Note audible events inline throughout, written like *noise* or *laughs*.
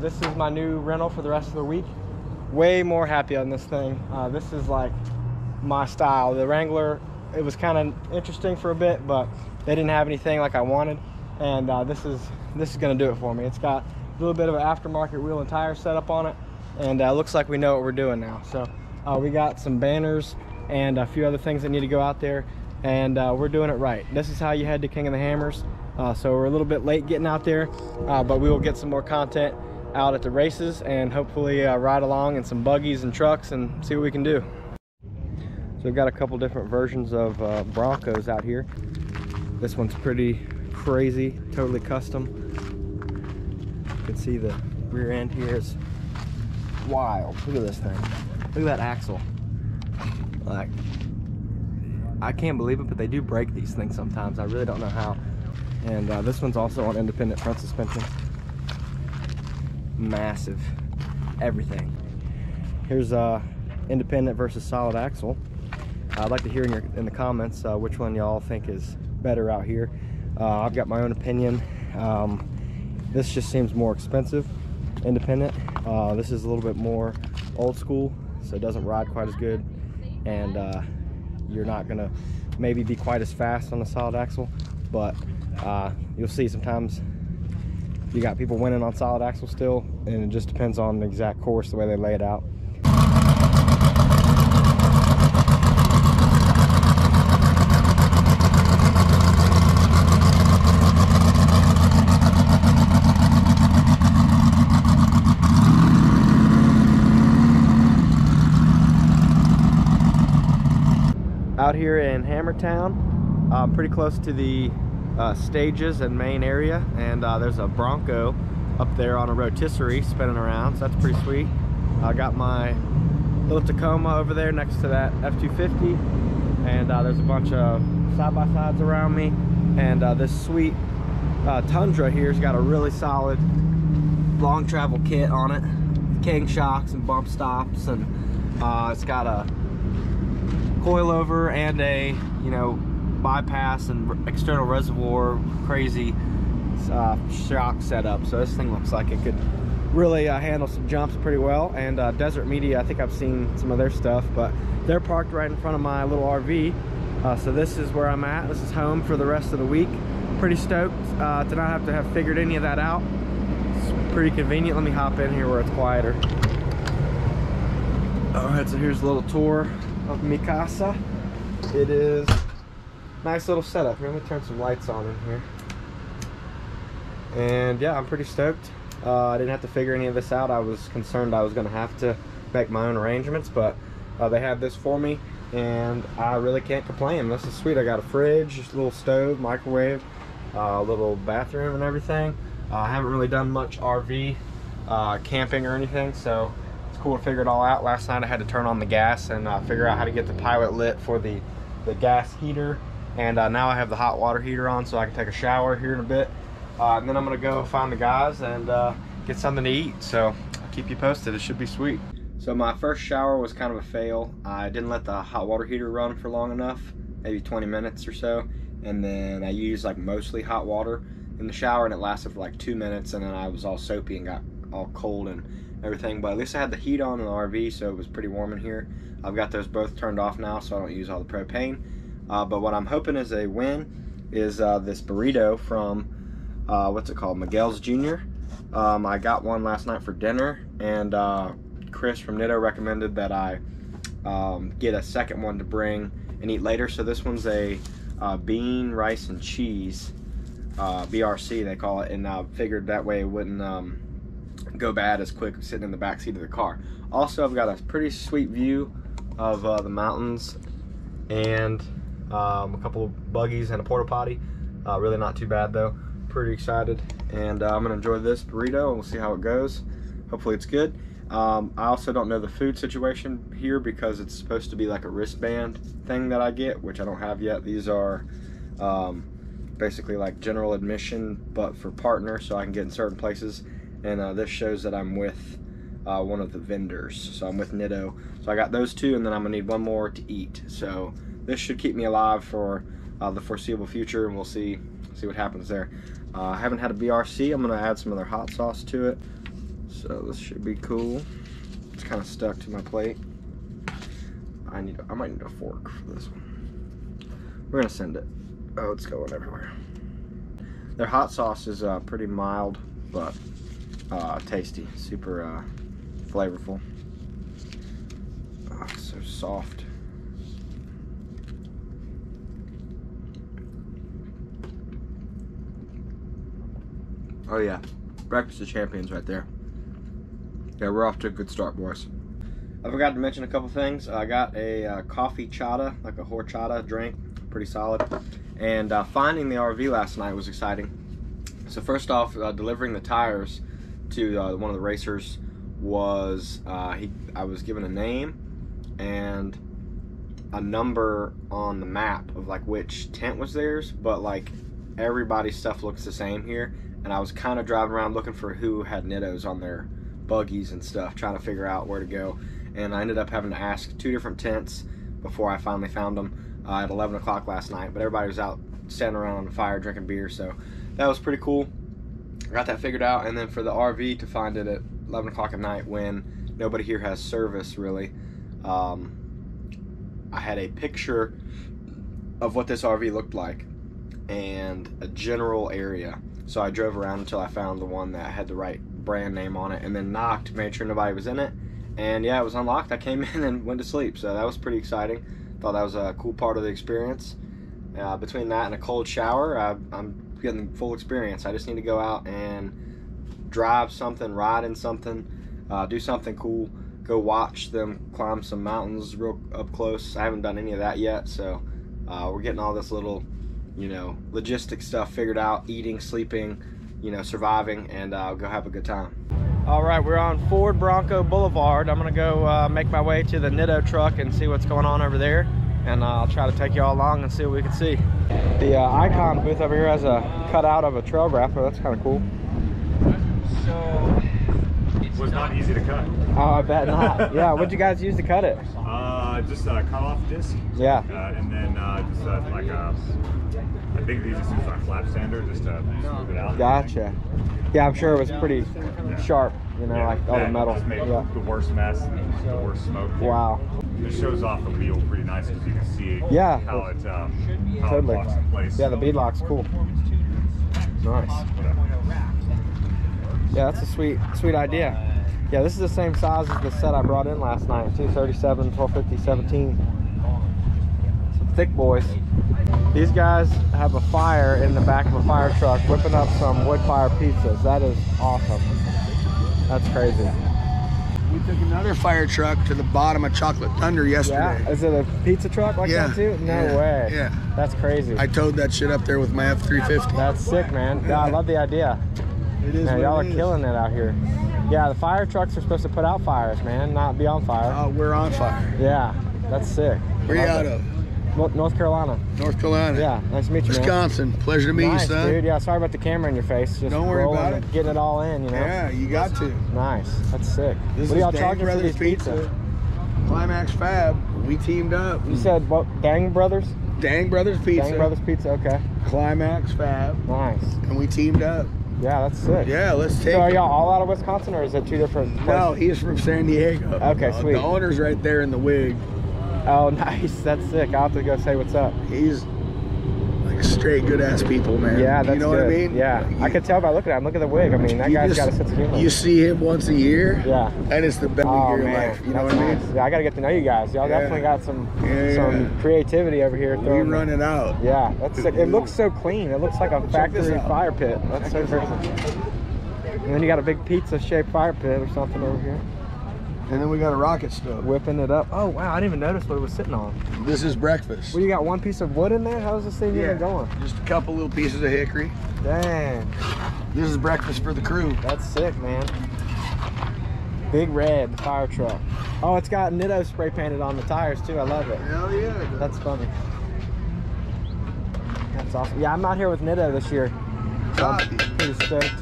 this is my new rental for the rest of the week. Way more happy on this thing. Uh, this is like my style. The Wrangler, it was kind of interesting for a bit, but they didn't have anything like I wanted. And uh, this is this is gonna do it for me. It's got a little bit of an aftermarket wheel and tire setup on it. And uh, looks like we know what we're doing now. So uh, we got some banners and a few other things that need to go out there. And uh, we're doing it right. This is how you head to King of the Hammers. Uh, so we're a little bit late getting out there, uh, but we will get some more content out at the races and hopefully uh, ride along in some buggies and trucks and see what we can do. So we've got a couple different versions of uh, Broncos out here. This one's pretty crazy, totally custom. You can see the rear end here is wild. Look at this thing. Look at that axle. Like, I can't believe it, but they do break these things sometimes. I really don't know how. And uh, this one's also on independent front suspension. Massive, everything. Here's uh, independent versus solid axle. I'd like to hear in, your, in the comments uh, which one y'all think is better out here. Uh, I've got my own opinion. Um, this just seems more expensive, independent. Uh, this is a little bit more old school, so it doesn't ride quite as good. And uh, you're not gonna maybe be quite as fast on the solid axle, but uh, you'll see sometimes you got people winning on solid axle still, and it just depends on the exact course, the way they lay it out. Out here in Hammertown, uh, pretty close to the uh, stages and main area and uh, there's a Bronco up there on a rotisserie spinning around so that's pretty sweet. I got my little Tacoma over there next to that F-250 and uh, there's a bunch of side-by-sides around me and uh, this sweet uh, Tundra here's got a really solid long travel kit on it. King shocks and bump stops and uh, it's got a coilover and a you know bypass and external reservoir crazy uh, shock setup. So this thing looks like it could really uh, handle some jumps pretty well. And uh, desert media I think I've seen some of their stuff but they're parked right in front of my little RV uh, so this is where I'm at. This is home for the rest of the week. Pretty stoked uh, to not have to have figured any of that out. It's pretty convenient. Let me hop in here where it's quieter. All right so here's a little tour of Mikasa it is nice little setup. Here, let me turn some lights on in here. And yeah, I'm pretty stoked. Uh, I didn't have to figure any of this out. I was concerned I was going to have to make my own arrangements, but uh, they had this for me, and I really can't complain. This is sweet. I got a fridge, a little stove, microwave, uh, a little bathroom and everything. Uh, I haven't really done much RV uh, camping or anything, so it's cool to figure it all out. Last night I had to turn on the gas and uh, figure out how to get the pilot lit for the, the gas heater and uh, now I have the hot water heater on so I can take a shower here in a bit. Uh, and then I'm gonna go find the guys and uh, get something to eat. So I'll keep you posted. It should be sweet. So my first shower was kind of a fail. I didn't let the hot water heater run for long enough maybe 20 minutes or so. And then I used like mostly hot water in the shower and it lasted for like two minutes and then I was all soapy and got all cold and everything. But at least I had the heat on in the RV so it was pretty warm in here. I've got those both turned off now so I don't use all the propane uh, but what I'm hoping is a win is uh, this burrito from, uh, what's it called, Miguel's Jr. Um, I got one last night for dinner, and uh, Chris from Nitto recommended that I um, get a second one to bring and eat later. So this one's a uh, bean, rice, and cheese, uh, BRC they call it, and I figured that way it wouldn't um, go bad as quick sitting in the back seat of the car. Also, I've got a pretty sweet view of the mountains and um, a couple of buggies and a porta potty. Uh, really not too bad though. Pretty excited, and uh, I'm gonna enjoy this burrito, and we'll see how it goes. Hopefully it's good. Um, I also don't know the food situation here because it's supposed to be like a wristband thing that I get, which I don't have yet. These are um, basically like general admission, but for partner, so I can get in certain places. And uh, this shows that I'm with uh, one of the vendors. So I'm with Nitto. So I got those two, and then I'm gonna need one more to eat. So this should keep me alive for uh, the foreseeable future, and we'll see see what happens there. Uh, I haven't had a BRC. I'm gonna add some other hot sauce to it. So this should be cool. It's kind of stuck to my plate. I need. I might need a fork for this one. We're gonna send it. Oh, it's going everywhere. Their hot sauce is uh, pretty mild, but uh, tasty. Super uh, flavorful. Oh, so soft. Oh yeah, breakfast of champions right there. Yeah, we're off to a good start, boys. I forgot to mention a couple things. I got a uh, coffee chata, like a horchata drink, pretty solid. And uh, finding the RV last night was exciting. So first off, uh, delivering the tires to uh, one of the racers was uh, he. I was given a name and a number on the map of like which tent was theirs, but like everybody's stuff looks the same here. And I was kind of driving around looking for who had Nittos on their buggies and stuff, trying to figure out where to go. And I ended up having to ask two different tents before I finally found them uh, at 11 o'clock last night. But everybody was out standing around on the fire drinking beer, so that was pretty cool. I got that figured out, and then for the RV to find it at 11 o'clock at night when nobody here has service really, um, I had a picture of what this RV looked like and a general area. So I drove around until I found the one that had the right brand name on it, and then knocked, made sure nobody was in it, and yeah, it was unlocked. I came *laughs* in and went to sleep, so that was pretty exciting. Thought that was a cool part of the experience. Uh, between that and a cold shower, I, I'm getting full experience. I just need to go out and drive something, ride in something, uh, do something cool, go watch them climb some mountains real up close. I haven't done any of that yet, so uh, we're getting all this little, you know, logistic stuff figured out, eating, sleeping, you know, surviving, and uh, go have a good time. All right, we're on Ford Bronco Boulevard. I'm gonna go uh, make my way to the Nitto truck and see what's going on over there. And uh, I'll try to take you all along and see what we can see. The uh, Icon booth over here has a cutout of a trail grappler. That's kind of cool. So it was not easy to cut. Oh, I bet not. yeah, what'd you guys use to cut it? Uh, just a cut off disc. Yeah. Uh, and then uh, just uh, like a, I think these just use a flat sander just to smooth it out. Gotcha. Yeah, I'm sure it was pretty sharp, you know, Yeah, like all the that metal. Made Yeah. the worst mess and the worst smoke. Wow. It shows off the wheel pretty nice because you can see Yeah. how it, um, how Totally. it locks in place. Yeah, the bead lock's cool. Nice. Yeah, that's a sweet, sweet idea. Yeah, this is the same size as the set I brought in last night, 237, 1250, 17. Some thick boys. These guys have a fire in the back of a fire truck whipping up some wood fire pizzas. That is awesome. That's crazy. We took another fire truck to the bottom of Chocolate Thunder yesterday. Yeah, is it a pizza truck like Yeah, that too? No yeah, way. yeah. That's crazy. I towed that shit up there with my F350. That's sick, man. Yeah, I love the idea. It is y'all are is. killing it out here. Yeah, the fire trucks are supposed to put out fires, man, not be on fire. Uh, we're on fire. Yeah, that's sick. Where you out of? North, Carolina. North Carolina. Yeah, nice to meet you, man. Wisconsin. Pleasure to meet nice, you, son. dude. Yeah, sorry about the camera in your face. Just Don't worry about it. Getting it all in, you know. Yeah, you got to. Nice. That's sick. This what y'all is Dang charging for Brothers these pizza? Pizza. Climax Fab. We teamed up. You said what? Dang Brothers. Dang Brothers Pizza. Dang Brothers Pizza. Okay. Climax Fab. Nice. And we teamed up. Yeah, that's sick. Yeah, let's take So are y'all all out of Wisconsin, or is it two different? No, he's from San Diego. Okay, Uh, sweet. The owner's right there in the wig. Oh, *laughs* nice. That's sick. I'll have to go say what's up. He's like straight good ass people, man. Yeah, that's you know good. what I mean? Yeah, I could tell by looking at him. Look at the wig. I mean, that guy's just- got a sense of humor. You see him once a year, yeah. and it's the best Oh of your man, life. You know what I mean? nice. Yeah, I gotta get to know you guys. Y'all Yeah. definitely got some Yeah, some creativity over here. We run it out. Yeah, that's sick. It looks so clean. It looks like a factory fire pit. That's so crazy. And then you got a big pizza-shaped fire pit or something over here, And then we got a rocket stove. whipping it up. Oh wow, I didn't even notice what it was sitting on. This is breakfast. Well, you got one piece of wood in there. How's this thing Yeah. even going? Just a couple little pieces of hickory. Dang, This is breakfast for the crew. that's sick, man. Big red fire truck. Oh, it's got Nitto spray painted on the tires too. I love it. Hell yeah. That's funny. That's awesome. Yeah, I'm out here with Nitto this year. So I'm pretty stoked.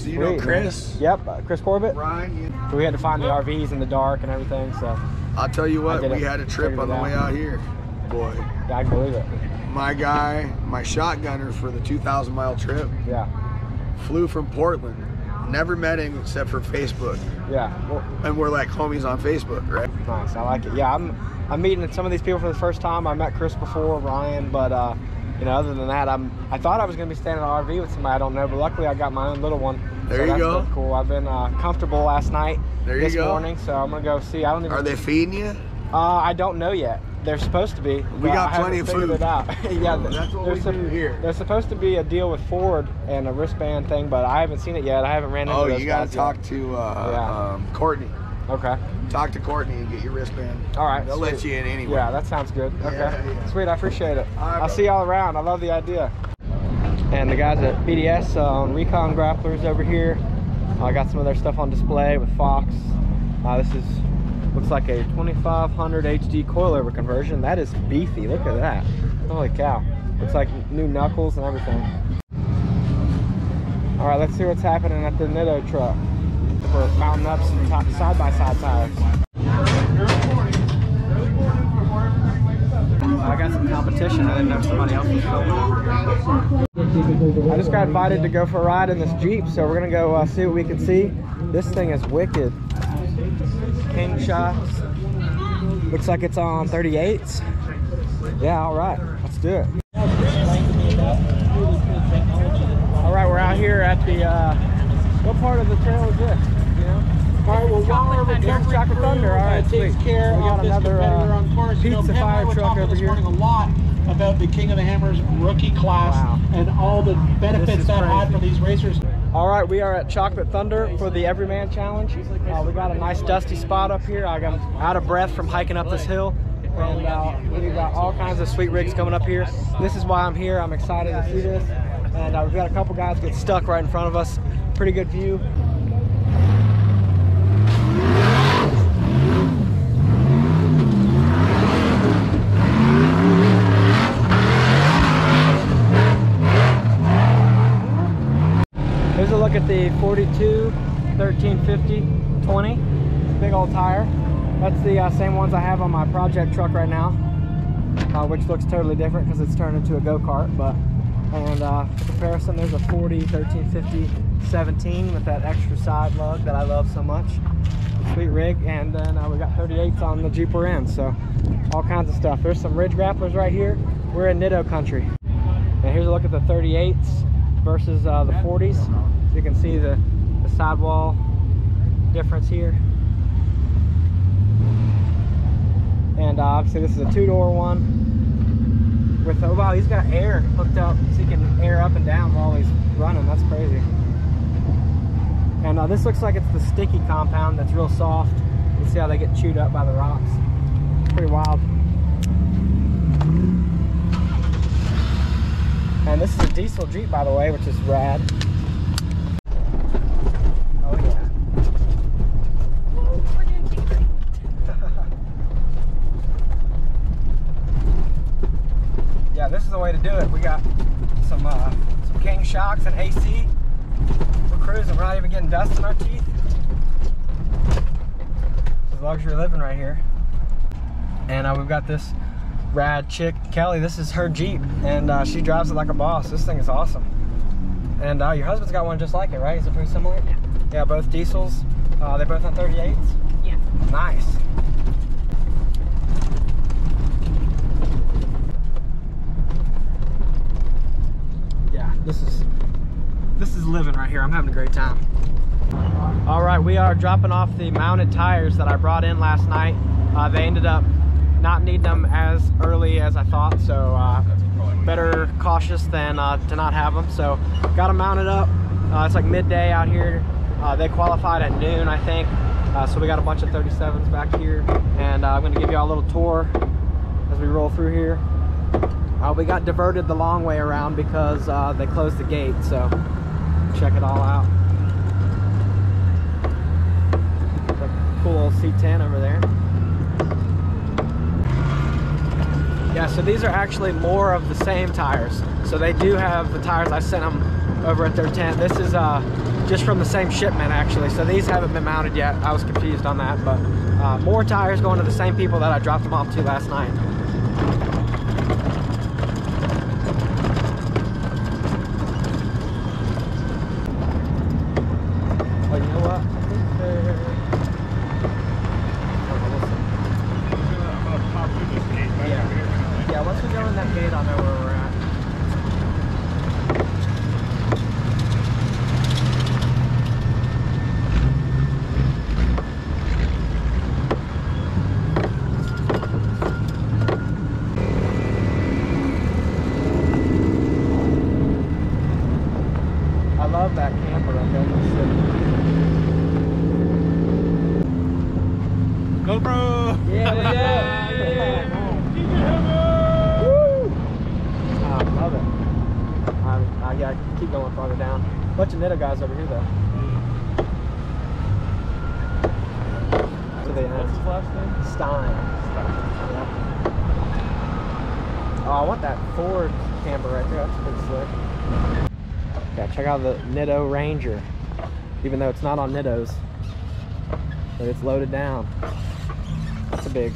So you know Sweet, man. Chris? Yep, uh, Chris Corbett. Ryan, So we had to find the RVs in the dark and everything. So I'll tell you what, we it. had a trip on the out. way out here. Boy, yeah, I can believe it. my guy, my shotgunner for the 2,000 mile trip, Yeah. flew from Portland Never met him except for Facebook, Yeah. Well, and we're like homies on Facebook, right? nice. I like it. Yeah, I'm I'm meeting some of these people for the first time. I met Chris before, Ryan, but uh, you know, other than that, I'm I thought I was gonna be staying in an RV with somebody I don't know, but luckily I got my own little one. There so you that's go. Cool. I've been uh, comfortable last night. There you this go. morning, so I'm gonna go see. I don't even. Are they feeding you? Uh, I don't know yet. They're supposed to be. We got plenty of food. It out. *laughs* yeah, th- That's what we do here. There's supposed to be a deal with Ford and a wristband thing, but I haven't seen it yet. I haven't ran into Oh, you gotta talk yet. to uh, Yeah. um, Courtney. Okay. Talk to Courtney and get your wristband. All right. They'll sweet. let you in anyway. Yeah, that sounds good. Okay. Yeah, yeah. Sweet. I appreciate it. Right, I'll see y'all around. I love the idea. And the guys at BDS uh, on Recon Grapplers over here. I got some of their stuff on display with Fox. Uh, this is looks like a 2500 HD coilover conversion. That is beefy. Look at that. Holy cow. Looks like new knuckles and everything. All right, let's see what's happening at the Nitto truck. We're mounting up some top side by side tires. I got some competition. I didn't know somebody else was filming. I just got invited to go for a ride in this Jeep, so we're gonna go uh, see what we can see. This thing is wicked. King shocks. Looks like it's on 38s. Yeah, all right, let's do it. All right, we're out here at the. Uh, what part of the trail is this? All right, well, while we're Chocolate Thunder Chocolate Thunder. All right, takes care we got another uh, on course. You know, pizza Penn fire truck over here. morning a lot about the King of the Hammers rookie class Wow. and all the benefits that had for these racers. All right, we are at Chocolate Thunder for the Everyman Challenge. Uh, we got a nice dusty spot up here. I got out of breath from hiking up this hill. And uh, we got all kinds of sweet rigs coming up here. This is why I'm here. I'm excited to see this. And uh, we've got a couple guys get stuck right in front of us. Pretty good view. The 42 1350 20 big old tire. That's the uh, same ones I have on my project truck right now, uh, which looks totally different because it's turned into a go-kart. But and uh, for comparison, there's a 40 1350 17 with that extra side lug that I love so much. Sweet rig, and then uh, we got 38s on the Jeep in. So all kinds of stuff. There's some ridge grapplers right here. We're in Nitto country. And here's a look at the 38s versus uh, the 40s. So you can see the, the sidewall difference here. And uh, obviously this is a two-door one. With oh wow, he's got air hooked up so he can air up and down while he's running. That's crazy. And uh, this looks like it's the sticky compound that's real soft. You see how they get chewed up by the rocks. Pretty wild. And this is a diesel Jeep, by the way, which is rad. Oh yeah. yeah, this is the way to do it. We got some uh, some King shocks and AC. We're cruising. We're not even getting dust in our teeth. This is luxury living right here. And uh, we've got this rad chick, Kelly. This is her Jeep, and uh, she drives it like a boss. This thing is awesome. And uh, your husband's got one just like it, right? Is it pretty similar? Yeah. Yeah, both diesels. Uh, they both on 38s? Yeah. Nice. Yeah, this is this is living right here. I'm having a great time. All right, we are dropping off the mounted tires that I brought in last night. Uh, they ended up not needing them as early as I thought, so uh, better cautious than uh, to not have them. So got them mounted up. Uh, it's like midday out here. Uh, they qualified at noon, I think. Uh, so we got a bunch of 37s back here, and I'm going to give you all a little tour as we roll through here. Uh, we got diverted the long way around because uh, they closed the gate, so check it all out. Cool old C10 over there. Yeah, so these are actually more of the same tires. So they do have the tires I sent them over at their tent. This is uh, just from the same shipment actually. So these haven't been mounted yet. I was confused on that, but uh, more tires going to the same people that I dropped them off to last night. love that camper right there. That's sick. GoPro! Yeah, yeah, yeah. Woo! I love it. I, I gotta keep going farther down. Bunch of Nitto guys over here though. To the end. What's his last name? Stein. Yep. Oh, I want that Ford camper right there. That's pretty slick. Yeah, check out the Nitto Ranger. Even though it's not on Nittos, but it's loaded down. That's a big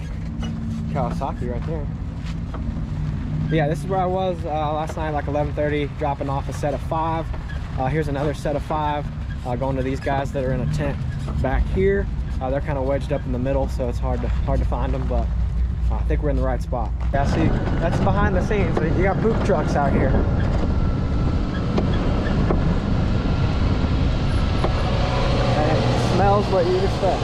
Kawasaki right there. But yeah, this is where I was uh, last night, like 11:30, dropping off a set of five. Uh, here's another set of five, uh, going to these guys that are in a tent back here. Uh, they're kind of wedged up in the middle, so it's hard to hard to find them, but uh, I think we're in the right spot. Yeah, see, that's behind the scenes. You got poop trucks out here. And it smells what you'd expect.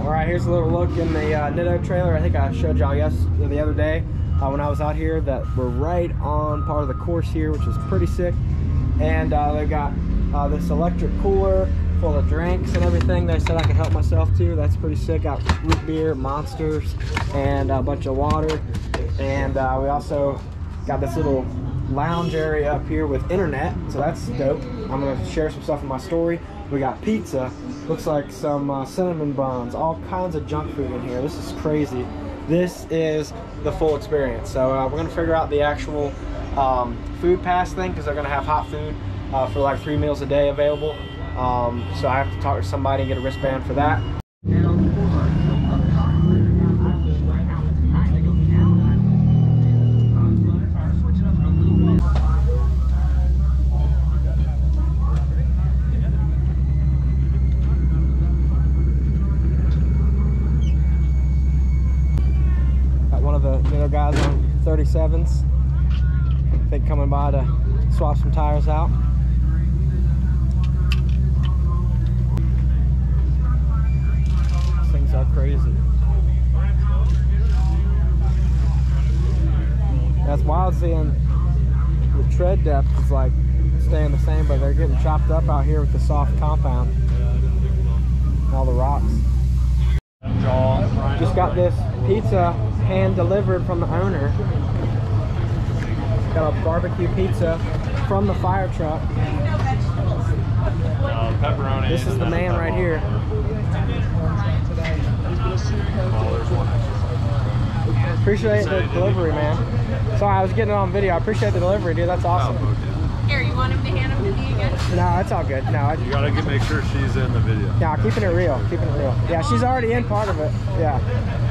All right, here's a little look in the uh, Nitto trailer. I think I showed y'all yes the other day uh, when I was out here that we're right on part of the course here, which is pretty sick. And uh, they got uh, this electric cooler full of drinks and everything. They said I could help myself to. That's pretty sick. Got root beer, monsters, and a bunch of water. And uh, we also got this little lounge area up here with internet, so that's dope. I'm gonna share some stuff in my story. We got pizza, looks like some uh, cinnamon buns, all kinds of junk food in here. This is crazy. This is the full experience. So uh, we're gonna figure out the actual um, food pass thing because they're gonna have hot food uh, for like three meals a day available. Um, so I have to talk to somebody and get a wristband for that. Got one of the other guys on 37s. I think coming by to swap some tires out. These things are crazy. That's wild seeing the tread depth is like staying the same, but they're getting chopped up out here with the soft compound. All the rocks. Just got this pizza hand delivered from the owner. Got a barbecue pizza from the fire truck. Uh, pepperoni. This is the man right pepperoni here. There's one extra. Appreciate the delivery, man. Sorry, I was getting it on video. I appreciate the delivery, dude. That's awesome. Oh. Here, you want him to hand him to me again? No, it's all good. No, I, You gotta get, make sure she's in the video. no, keeping it real. Keeping it real. Yeah, she's already in part of it. Yeah.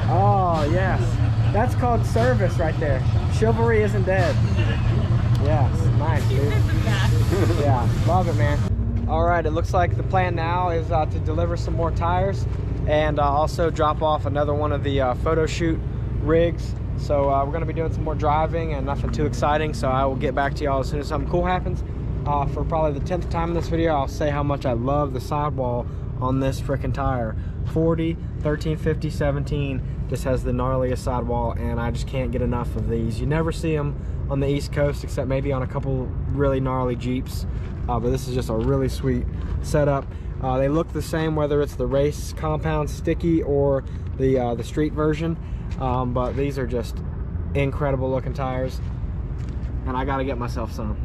Oh, yes. That's called service right there. Chivalry isn't dead. Yes, nice, dude. *laughs* yeah, love it, man. All right, it looks like the plan now is uh, to deliver some more tires and uh, also drop off another one of the uh, photo shoot rigs. So uh, we're gonna be doing some more driving and nothing too exciting. So I will get back to y'all as soon as something cool happens. Uh, for probably the 10th time in this video, I'll say how much I love the sidewall on this freaking tire. 40, 1350, 17 just has the gnarliest sidewall and I just can't get enough of these. You never see them on the East Coast except maybe on a couple really gnarly Jeeps. Uh, but this is just a really sweet setup. Uh, they look the same whether it's the race compound sticky or the uh, the street version. Um, but these are just incredible looking tires and I gotta get myself some.